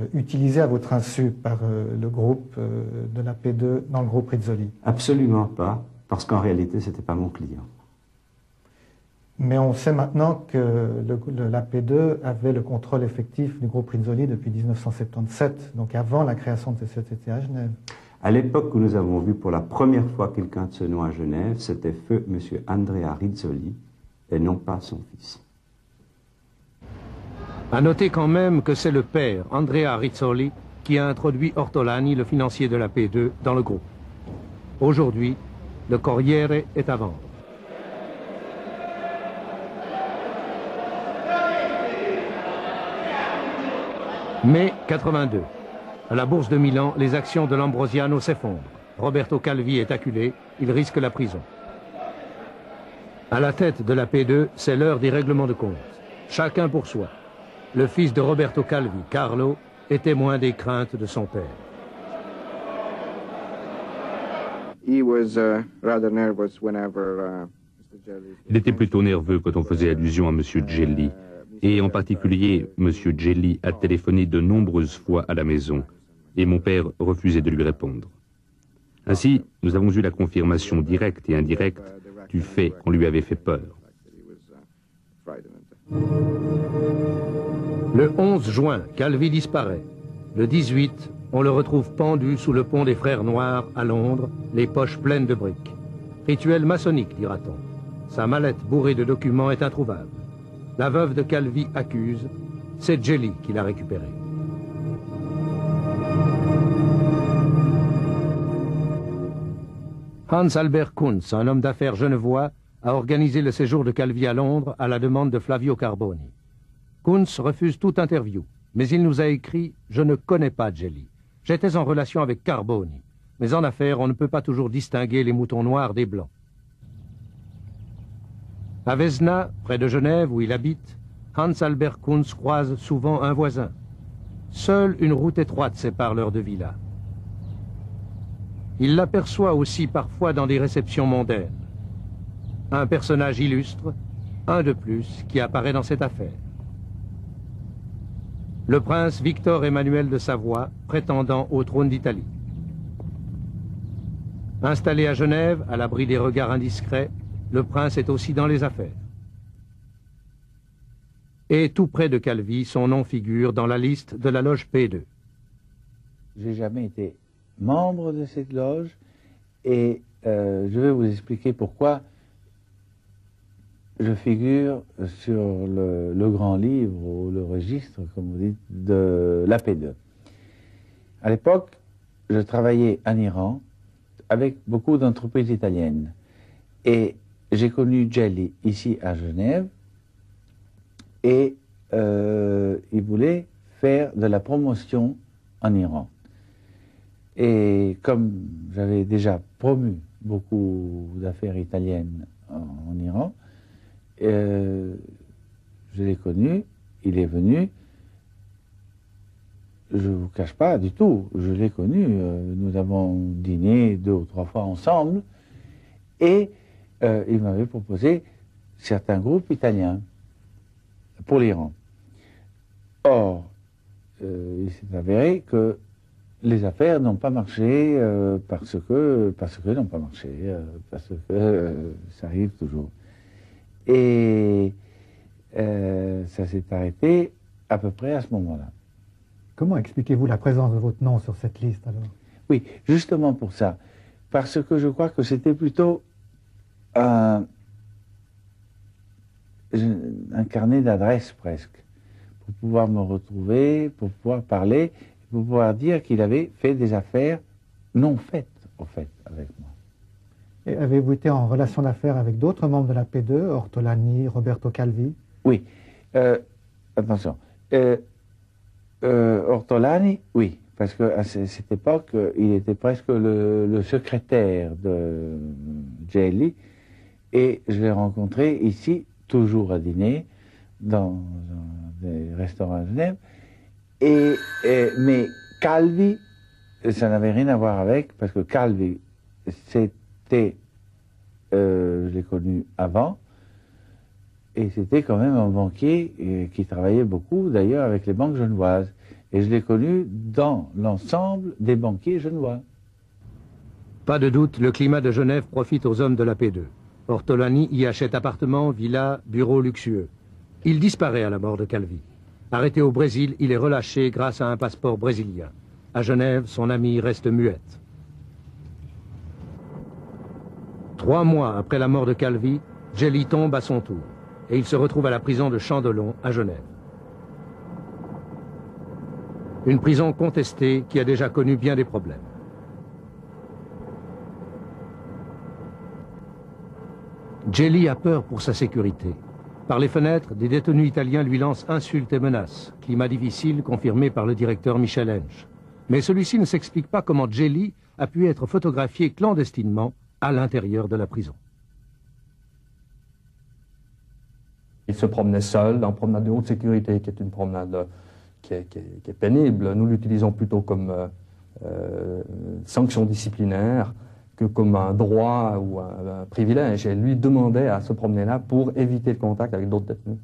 euh, utilisé à votre insu par euh, le groupe euh, de la P2 dans le groupe Rizzoli? Absolument pas, parce qu'en réalité, ce n'était pas mon client. Mais on sait maintenant que le, la P2 avait le contrôle effectif du groupe Rizzoli depuis 1977, donc avant la création de cette société à Genève. À l'époque où nous avons vu pour la première fois quelqu'un de ce nom à Genève, c'était feu M. Andrea Rizzoli et non pas son fils. À noter quand même que c'est le père, Andrea Rizzoli, qui a introduit Ortolani, le financier de la P2, dans le groupe. Aujourd'hui, le Corriere est à vendre. Mai 82. À la bourse de Milan, les actions de l'Ambrosiano s'effondrent. Roberto Calvi est acculé, il risque la prison. À la tête de la P2, c'est l'heure des règlements de compte. Chacun pour soi. Le fils de Roberto Calvi, Carlo, est témoin des craintes de son père. Uh, uh, il était plutôt nerveux quand on faisait allusion à M. Jelly. Et en particulier, M. Jelly a téléphoné de nombreuses fois à la maison, et mon père refusait de lui répondre. Ainsi, nous avons eu la confirmation directe et indirecte du fait qu'on lui avait fait peur. Le 11 juin, Calvi disparaît. Le 18, on le retrouve pendu sous le pont des Frères Noirs à Londres, les poches pleines de briques. Rituel maçonnique, dira-t-on. Sa mallette bourrée de documents est introuvable. La veuve de Calvi accuse, c'est Jelly qui l'a récupéré. Hans Albert Kunz, un homme d'affaires genevois, a organisé le séjour de Calvi à Londres à la demande de Flavio Carboni. Kunz refuse toute interview, mais il nous a écrit « Je ne connais pas Jelly. J'étais en relation avec Carboni. Mais en affaires, on ne peut pas toujours distinguer les moutons noirs des blancs. » À Vesna, près de Genève, où il habite, Hans Albert Kunz croise souvent un voisin. Seule une route étroite sépare leurs deux villas. Il l'aperçoit aussi parfois dans des réceptions mondaines. Un personnage illustre, un de plus, qui apparaît dans cette affaire. Le prince Victor Emmanuel de Savoie, prétendant au trône d'Italie. Installé à Genève, à l'abri des regards indiscrets, le prince est aussi dans les affaires. Et tout près de Calvi, son nom figure dans la liste de la loge P2. J'ai jamais été membre de cette loge et euh, je vais vous expliquer pourquoi je figure sur le, grand livre ou le registre, comme vous dites, de l'AP2. À l'époque, je travaillais en Iran avec beaucoup d'entreprises italiennes j'ai connu Jelly ici à Genève et euh, il voulait faire de la promotion en Iran. Et comme j'avais déjà promu beaucoup d'affaires italiennes en, Iran, euh, je l'ai connu, il est venu. Je ne vous cache pas du tout, je l'ai connu. Euh, nous avons dîné deux ou trois fois ensemble et euh, il m'avait proposé certains groupes italiens pour l'Iran. Or, il s'est avéré que les affaires n'ont pas marché euh, parce que parce que n'ont pas marché euh, parce que euh, ça arrive toujours et ça s'est arrêté à peu près à ce moment-là. Comment expliquez-vous la présence de votre nom sur cette liste alors? Oui, justement pour ça, parce que je crois que c'était plutôt un, un carnet d'adresses presque pour pouvoir me retrouver, pour pouvoir parler pour pouvoir dire qu'il avait fait des affaires non faites, au fait, avec moi. Et avez-vous été en relation d'affaires avec d'autres membres de la P2, Ortolani, Roberto Calvi? Oui. Euh, attention. Euh, euh, Ortolani, oui, parce qu'à cette époque, il était presque le, secrétaire de Gelli, et je l'ai rencontré ici, toujours à dîner, dans, des restaurants à Genève, et, mais Calvi, ça n'avait rien à voir avec, parce que Calvi, c'était, euh, je l'ai connu avant, et c'était quand même un banquier euh, qui travaillait beaucoup, d'ailleurs, avec les banques genevoises. Et je l'ai connu dans l'ensemble des banquiers genevois. Pas de doute, le climat de Genève profite aux hommes de la P2. Ortolani y achète appartements, villas, bureaux luxueux. Il disparaît à la mort de Calvi. Arrêté au Brésil, il est relâché grâce à un passeport brésilien. À Genève, son ami reste muette. Trois mois après la mort de Calvi, Jelly tombe à son tour et il se retrouve à la prison de Chandelon à Genève. Une prison contestée qui a déjà connu bien des problèmes. Jelly a peur pour sa sécurité. Par les fenêtres, des détenus italiens lui lancent insultes et menaces. Climat difficile confirmé par le directeur Michel Henge. Mais celui-ci ne s'explique pas comment Jelly a pu être photographié clandestinement à l'intérieur de la prison. Il se promenait seul, en promenade de haute sécurité, qui est une promenade euh, qui est, pénible. Nous l'utilisons plutôt comme euh, euh, sanction disciplinaire que comme un droit ou un, privilège. Et lui demandait à se promener là pour éviter le contact avec d'autres détenus.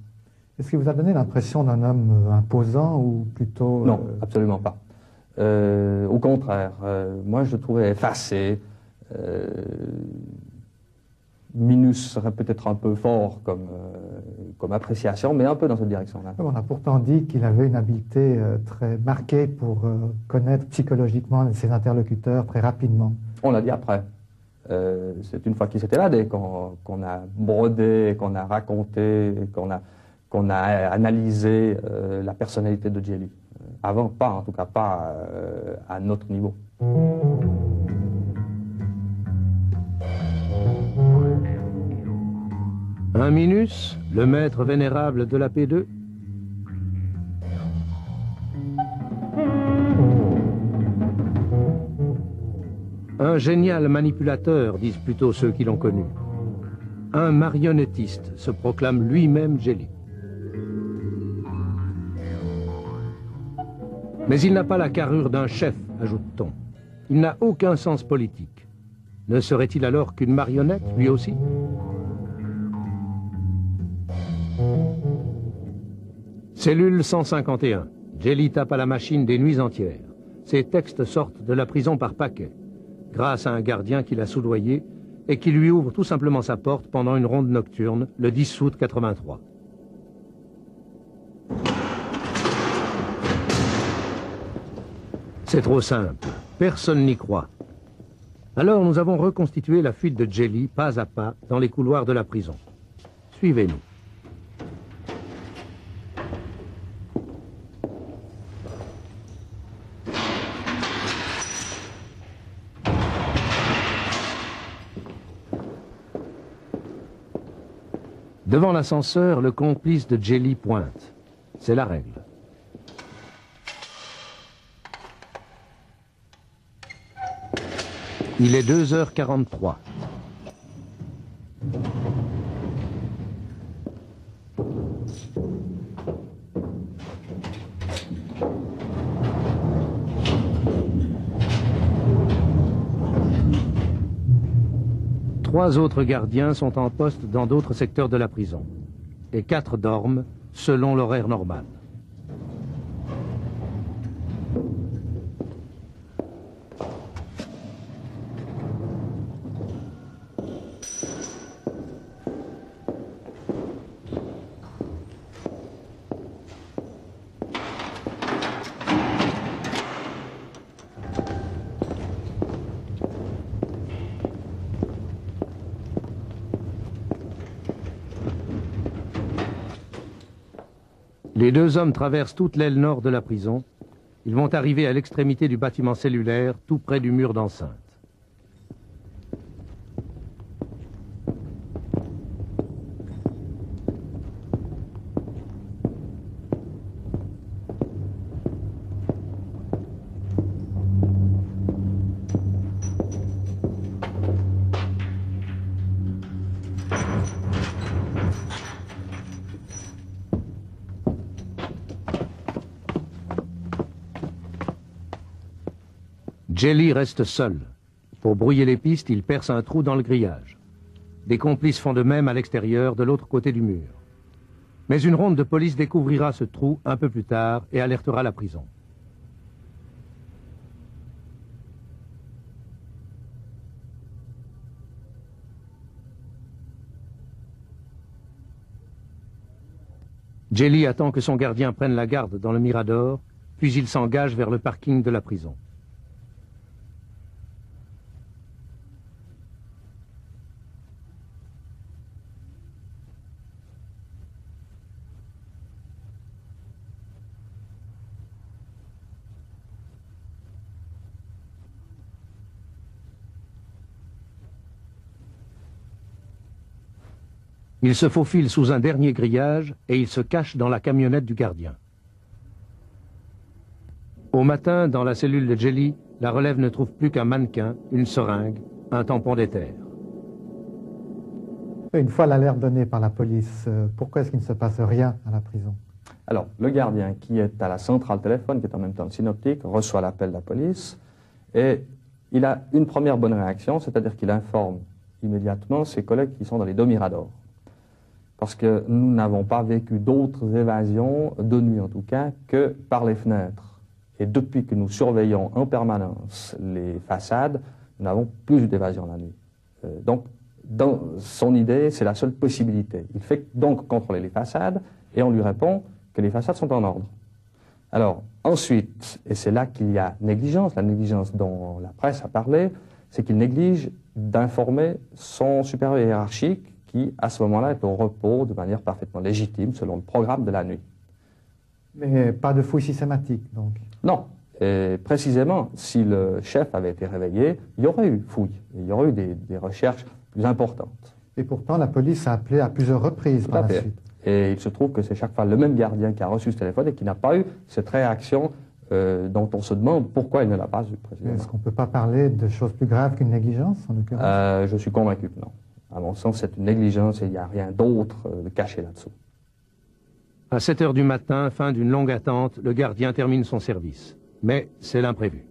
Est-ce qu'il vous a donné l'impression d'un homme imposant ou plutôt... Non, absolument pas. au contraire, moi je le trouvais effacé, Minus serait peut-être un peu fort comme, euh, comme appréciation, mais un peu dans cette direction-là. On a pourtant dit qu'il avait une habileté euh, très marquée pour euh, connaître psychologiquement ses interlocuteurs très rapidement. On l'a dit après. c'est une fois qu'il s'était là, qu'on a brodé, qu'on a raconté, qu'on a, qu'on a analysé la personnalité de Jelly. Avant, pas, en tout cas pas à notre niveau. Un Minus, le maître vénérable de la P2 Un génial manipulateur, disent plutôt ceux qui l'ont connu. Un marionnettiste se proclame lui-même Jelly. Mais il n'a pas la carrure d'un chef, ajoute-t-on. Il n'a aucun sens politique. Ne serait-il alors qu'une marionnette, lui aussi? Cellule 151. Jelly tape à la machine des nuits entières. Ses textes sortent de la prison par paquet, grâce à un gardien qui l'a soudoyé et qui lui ouvre tout simplement sa porte pendant une ronde nocturne le 10 août 83. C'est trop simple. Personne n'y croit. Alors nous avons reconstitué la fuite de Jelly pas à pas dans les couloirs de la prison. Suivez-nous. Devant l'ascenseur, le complice de Jelly pointe. C'est la règle. Il est 2h43. Trois autres gardiens sont en poste dans d'autres secteurs de la prison. Et quatre dorment selon l'horaire normal. Les deux hommes traversent toute l'aile nord de la prison. Ils vont arriver à l'extrémité du bâtiment cellulaire, tout près du mur d'enceinte. Jelly reste seul. Pour brouiller les pistes, il perce un trou dans le grillage. Des complices font de même à l'extérieur, de l'autre côté du mur. Mais une ronde de police découvrira ce trou un peu plus tard et alertera la prison. Jelly attend que son gardien prenne la garde dans le Mirador, puis il s'engage vers le parking de la prison. Il se faufile sous un dernier grillage et il se cache dans la camionnette du gardien. Au matin, dans la cellule de Jelly, la relève ne trouve plus qu'un mannequin, une seringue, un tampon d'éther. Une fois l'alerte donnée par la police, euh, pourquoi est-ce qu'il ne se passe rien à la prison? Alors, le gardien qui est à la centrale téléphone, qui est en même temps le synoptique, reçoit l'appel de la police et il a une première bonne réaction, c'est-à-dire qu'il informe immédiatement ses collègues qui sont dans les deux miradors parce que nous n'avons pas vécu d'autres évasions, de nuit en tout cas, que par les fenêtres. Et depuis que nous surveillons en permanence les façades, nous n'avons plus d'évasion la nuit. Euh, donc, dans son idée, c'est la seule possibilité. Il fait donc contrôler les façades et on lui répond que les façades sont en ordre. Alors, ensuite, et c'est là qu'il y a négligence, la négligence dont la presse a parlé, c'est qu'il néglige d'informer son supérieur hiérarchique qui, à ce moment-là, est au repos de manière parfaitement légitime selon le programme de la nuit. Mais pas de fouille systématique, donc Non. Et précisément, si le chef avait été réveillé, il y aurait eu fouille, il y aurait eu des, recherches plus importantes. Et pourtant, la police a appelé à plusieurs reprises par la suite. Et il se trouve que c'est chaque fois le même gardien qui a reçu ce téléphone et qui n'a pas eu cette réaction euh, dont on se demande pourquoi il ne l'a pas eu. Est-ce qu'on ne peut pas parler de choses plus graves qu'une négligence, en l'occurrence? Euh, Je suis convaincu que non. À mon sens, c'est une négligence et il n'y a rien d'autre euh, caché là-dessous. À 7 heures du matin, fin d'une longue attente, le gardien termine son service. Mais c'est l'imprévu.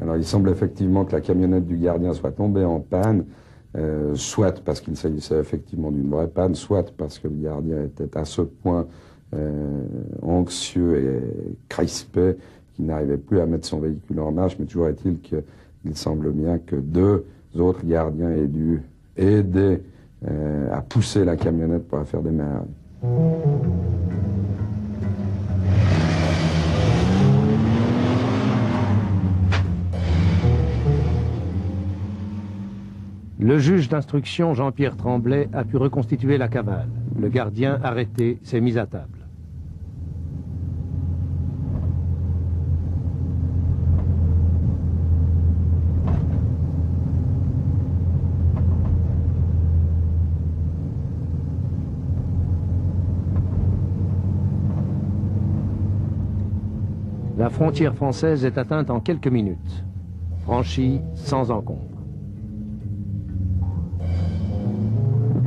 Alors il semble effectivement que la camionnette du gardien soit tombée en panne, euh, soit parce qu'il s'agissait effectivement d'une vraie panne, soit parce que le gardien était à ce point euh, anxieux et crispé qu'il n'arrivait plus à mettre son véhicule en marche, mais toujours est-il qu'il semble bien que deux autres gardiens aient dû aider euh, à pousser la camionnette pour la faire démarrer. Le juge d'instruction Jean-Pierre Tremblay a pu reconstituer la cavale. Le gardien arrêté s'est mis à table. La frontière française est atteinte en quelques minutes, franchie sans encombre.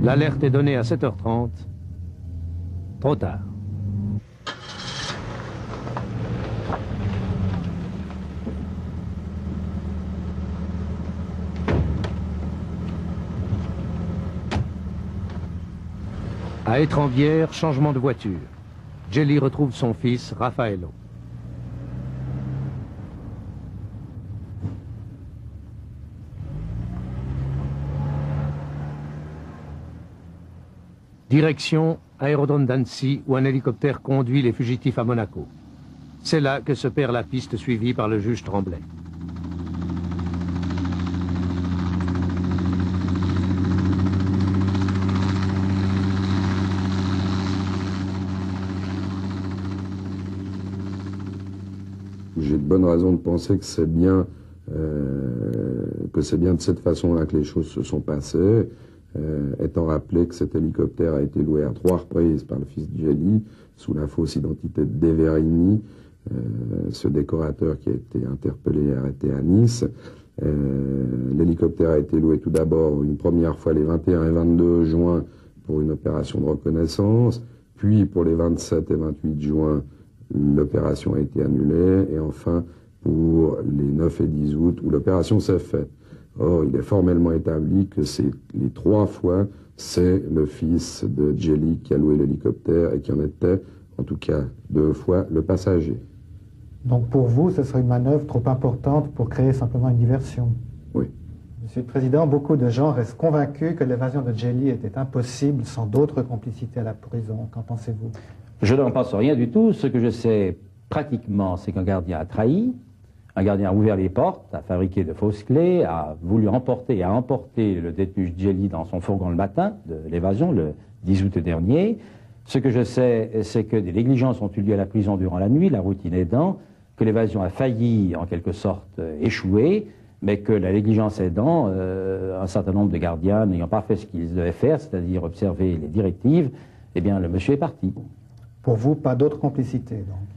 L'alerte est donnée à 7h30. Trop tard. À Étrembière, changement de voiture. Jelly retrouve son fils, Raffaello. Direction aérodrome d'Annecy où un hélicoptère conduit les fugitifs à Monaco. C'est là que se perd la piste suivie par le juge Tremblay. J'ai de bonnes raisons de penser que c'est bien, euh, que c'est bien de cette façon-là que les choses se sont passées. Euh, étant rappelé que cet hélicoptère a été loué à trois reprises par le fils Gelli, sous la fausse identité de Deverini, euh, ce décorateur qui a été interpellé et arrêté à Nice. Euh, l'hélicoptère a été loué tout d'abord une première fois les 21 et 22 juin pour une opération de reconnaissance, puis pour les 27 et 28 juin, l'opération a été annulée, et enfin, pour les 9 et 10 août où l'opération s'est faite. Or, il est formellement établi que c'est les trois fois, c'est le fils de Jelly qui a loué l'hélicoptère et qui en était, en tout cas deux fois, le passager. Donc pour vous, ce serait une manœuvre trop importante pour créer simplement une diversion Oui. Monsieur le Président, beaucoup de gens restent convaincus que l'évasion de Jelly était impossible sans d'autres complicités à la prison. Qu'en pensez-vous? Je n'en pense rien du tout. Ce que je sais pratiquement, c'est qu'un gardien a trahi, un gardien a ouvert les portes, a fabriqué de fausses clés, a voulu emporter et a emporté le détenu Jelly dans son fourgon le matin de l'évasion, le 10 août dernier. Ce que je sais, c'est que des négligences ont eu lieu à la prison durant la nuit, la routine aidant, que l'évasion a failli, en quelque sorte, échouer, mais que la négligence aidant, euh, un certain nombre de gardiens n'ayant pas fait ce qu'ils devaient faire, c'est-à-dire observer les directives, eh bien, le monsieur est parti. Pour vous, pas d'autres complicités, donc?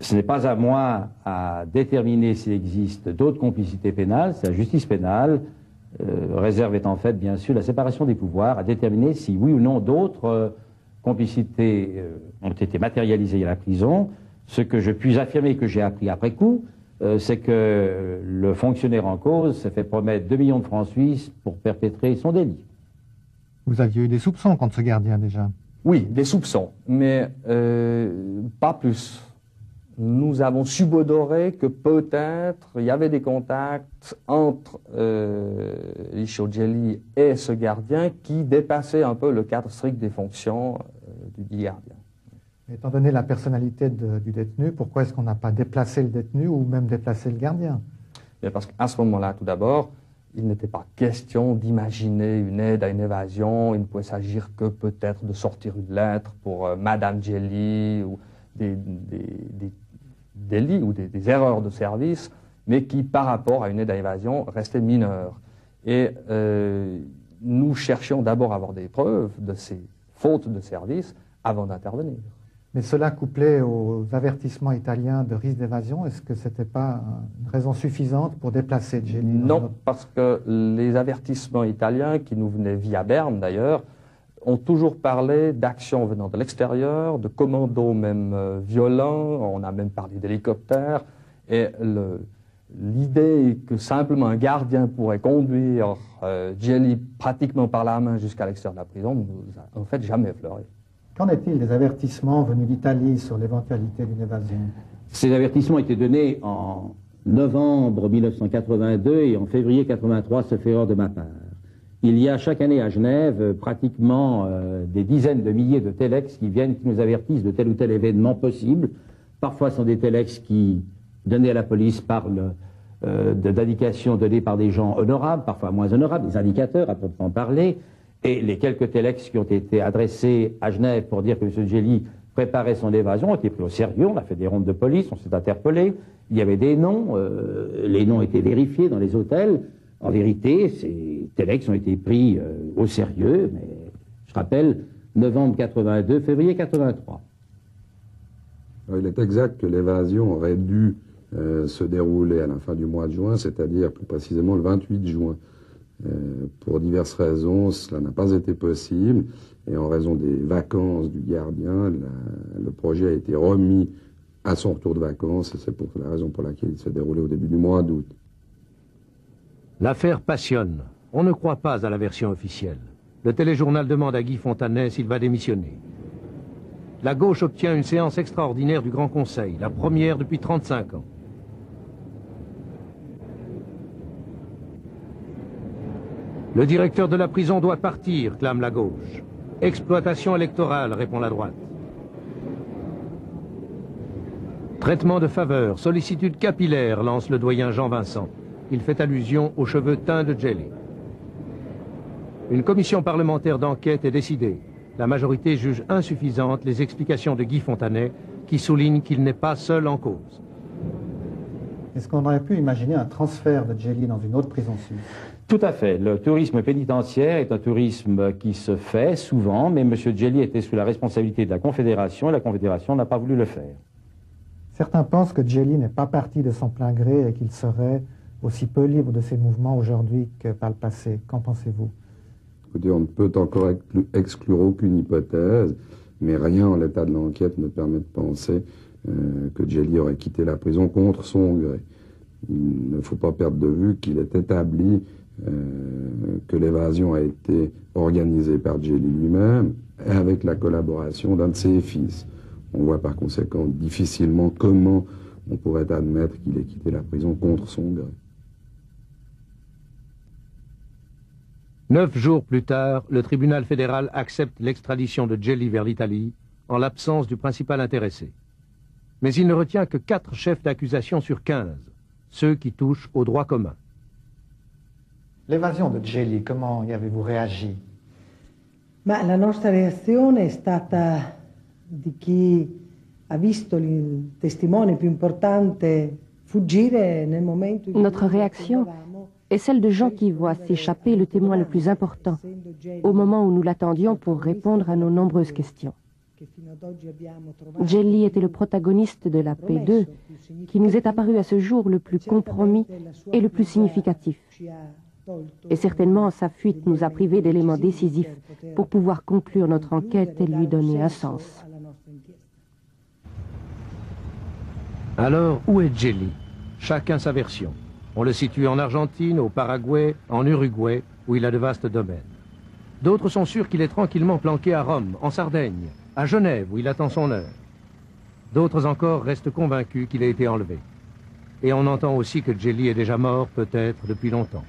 Ce n'est pas à moi à déterminer s'il existe d'autres complicités pénales, c'est la justice pénale, euh, réserve est en fait bien sûr la séparation des pouvoirs, à déterminer si oui ou non d'autres euh, complicités euh, ont été matérialisées à la prison. Ce que je puis affirmer que j'ai appris après coup, c'est que le fonctionnaire en cause s'est fait promettre 2 millions de francs suisses pour perpétrer son délit. Vous aviez eu des soupçons contre ce gardien déjà? Oui, des soupçons, mais pas plus nous avons subodoré que peut-être il y avait des contacts entre euh, Jelly et ce gardien qui dépassaient un peu le cadre strict des fonctions euh, du gardien. Étant donné la personnalité du détenu, pourquoi est-ce qu'on n'a pas déplacé le détenu ou même déplacé le gardien? Parce qu'à ce moment-là, tout d'abord, il n'était pas question d'imaginer une aide à une évasion. Il ne pouvait s'agir que peut-être de sortir une lettre pour euh, Madame Jelly ou des, des délits ou des, erreurs de service, mais qui, par rapport à une aide à l'évasion, restaient mineures. Et euh, nous cherchions d'abord à avoir des preuves de ces fautes de service avant d'intervenir. Mais cela couplé aux avertissements italiens de risque d'évasion, est-ce que ce n'était pas une raison suffisante pour déplacer Jenny Non, parce que les avertissements italiens, qui nous venaient via Berne d'ailleurs, ont toujours parlé d'actions venant de l'extérieur, de commandos même euh, violents, on a même parlé d'hélicoptères, et l'idée que simplement un gardien pourrait conduire euh, Jelly pratiquement par la main jusqu'à l'extérieur de la prison nous a en fait jamais effleuré. Qu'en est-il des avertissements venus d'Italie sur l'éventualité d'une évasion? Ces avertissements étaient donnés en novembre 1982 et en février 1983, ce fait hors de ma part. Il y a chaque année à Genève euh, pratiquement euh, des dizaines de milliers de telex qui viennent, qui nous avertissent de tel ou tel événement possible. Parfois, ce sont des telex qui, donnés à la police, parlent euh, d'indications données par des gens honorables, parfois moins honorables, des indicateurs à proprement parler. Et les quelques telex qui ont été adressés à Genève pour dire que M. Gelli préparait son évasion ont été pris au sérieux. On a fait des rondes de police, on s'est interpellé. Il y avait des noms, les noms étaient vérifiés dans les hôtels. En vérité, ces telex ont été pris euh, au sérieux, mais je rappelle, novembre 82, février 83. il est exact que l'évasion aurait dû euh, se dérouler à la fin du mois de juin, c'est-à-dire plus précisément le 28 juin. Euh, pour diverses raisons, cela n'a pas été possible, et en raison des vacances du gardien, le projet a été remis à son retour de vacances, et c'est pour la raison pour laquelle il s'est déroulé au début du mois d'août. L'affaire passionne. On ne croit pas à la version officielle. Le téléjournal demande à Guy Fontanet s'il va démissionner. La gauche obtient une séance extraordinaire du Grand Conseil, la première depuis 35 ans. Le directeur de la prison doit partir, clame la gauche. Exploitation électorale, répond la droite. Traitement de faveur, sollicitude capillaire, lance le doyen Jean Vincent il fait allusion aux cheveux teints de Jelly. Une commission parlementaire d'enquête est décidée. La majorité juge insuffisantes les explications de Guy Fontanet, qui souligne qu'il n'est pas seul en cause. Est-ce qu'on aurait pu imaginer un transfert de Jelly dans une autre prison suisse? Tout à fait. Le tourisme pénitentiaire est un tourisme qui se fait souvent, mais M. Jelly était sous la responsabilité de la Confédération et la Confédération n'a pas voulu le faire. Certains pensent que Jelly n'est pas parti de son plein gré et qu'il serait aussi peu libre de ses mouvements aujourd'hui que par le passé. Qu'en pensez-vous? On ne peut encore exclure aucune hypothèse, mais rien en l'état de l'enquête ne permet de penser euh, que Jelly aurait quitté la prison contre son gré. il ne faut pas perdre de vue qu'il est établi euh, que l'évasion a été organisée par Jelly lui-même avec la collaboration d'un de ses fils. On voit par conséquent difficilement comment on pourrait admettre qu'il ait quitté la prison contre son gré. Neuf jours plus tard, le tribunal fédéral accepte l'extradition de Jelly vers l'Italie en l'absence du principal intéressé. Mais il ne retient que quatre chefs d'accusation sur quinze, ceux qui touchent au droit commun. L'évasion de Jelly, comment y avez-vous réagi? Ma la nostra reazione è stata di chi ha visto il testimone più importante fuggire nel momento in cui Notre réaction est celle de gens qui voient s'échapper le témoin le plus important au moment où nous l'attendions pour répondre à nos nombreuses questions. Jelly était le protagoniste de la P2 qui nous est apparu à ce jour le plus compromis et le plus significatif. Et certainement, sa fuite nous a privés d'éléments décisifs pour pouvoir conclure notre enquête et lui donner un sens. Alors, où est Jelly? Chacun sa version. On le situe en Argentine, au Paraguay, en Uruguay, où il a de vastes domaines. D'autres sont sûrs qu'il est tranquillement planqué à Rome, en Sardaigne, à Genève, où il attend son heure. D'autres encore restent convaincus qu'il a été enlevé. Et on entend aussi que Jelly est déjà mort, peut-être, depuis longtemps.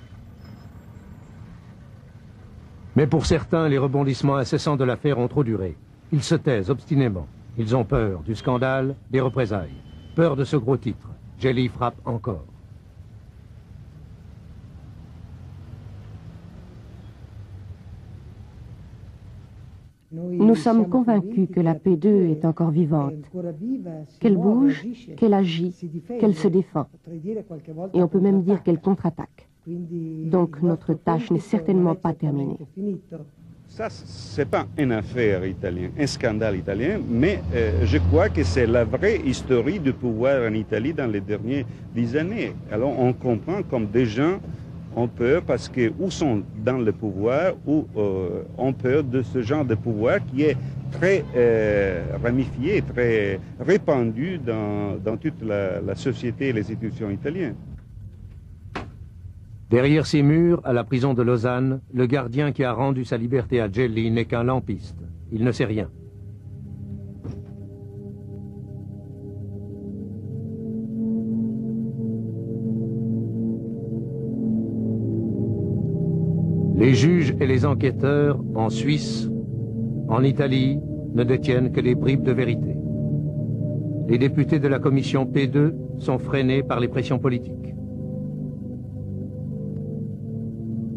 Mais pour certains, les rebondissements incessants de l'affaire ont trop duré. Ils se taisent obstinément. Ils ont peur du scandale, des représailles. Peur de ce gros titre. Jelly frappe encore. Nous sommes convaincus que la P2 est encore vivante, qu'elle bouge, qu'elle agit, qu'elle se défend. Et on peut même dire qu'elle contre-attaque. Donc notre tâche n'est certainement pas terminée. Ça, ce n'est pas une affaire italienne, un scandale italien, mais euh, je crois que c'est la vraie histoire du pouvoir en Italie dans les dernières dix années. Alors on comprend comme des gens ont peur parce que ou sont dans le pouvoir ou euh, ont peur de ce genre de pouvoir qui est très euh, ramifié, très répandu dans, toute la, la société et les institutions italiennes. Derrière ces murs, à la prison de Lausanne, le gardien qui a rendu sa liberté à Jelly n'est qu'un lampiste. Il ne sait rien. Les juges et les enquêteurs, en Suisse, en Italie, ne détiennent que des bribes de vérité. Les députés de la commission P2 sont freinés par les pressions politiques.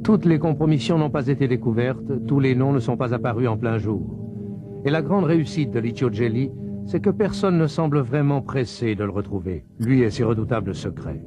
Toutes les compromissions n'ont pas été découvertes, tous les noms ne sont pas apparus en plein jour. Et la grande réussite de Licio Gelli, c'est que personne ne semble vraiment pressé de le retrouver, lui et ses redoutables secrets.